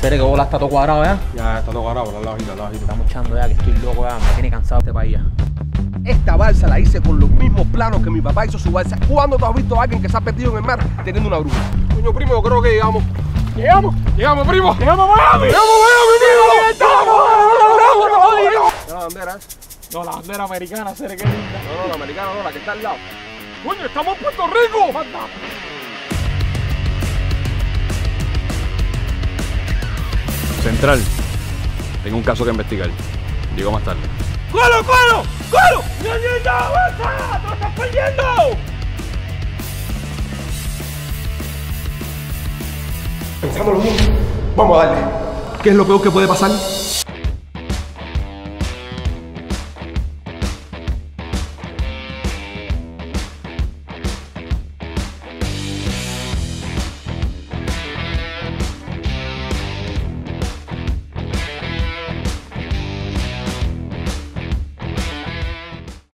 Seré que bola está todo cuadrado ya. Ya está todo cuadrado, al bajito, al bajito. Estamos echando ya que estoy loco ya, me tiene cansado este país ya. Esta balsa la hice con los mismos planos que mi papá hizo su balsa. ¿Cuándo tú has visto a alguien que se ha perdido en el mar teniendo una brújula? Coño, primo, yo creo que llegamos. ¿Llegamos? Llegamos, primo. ¡Llegamos a Miami! ¡Llegamos, Miami, primo! ¿Qué la bandera es? No, la bandera americana, seré que linda. No, no, la americana no, la que está al lado. Coño, estamos en Puerto Rico. Central. Tengo un caso que investigar. Digo más tarde. ¡Cuelo, cuelo! ¡Cuelo! ¡Ñañita, avanza! ¡Te estás perdiendo! Pensámoslo bien. Vamos a darle. ¿Qué es lo peor que puede pasar?